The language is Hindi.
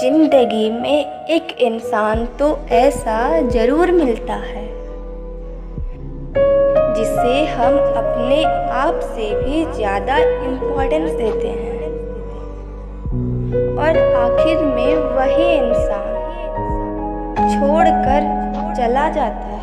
ज़िंदगी में एक इंसान तो ऐसा ज़रूर मिलता है, जिसे हम अपने आप से भी ज़्यादा इम्पोर्टेंस देते हैं। और आखिर में वही इंसान छोड़कर चला जाता है।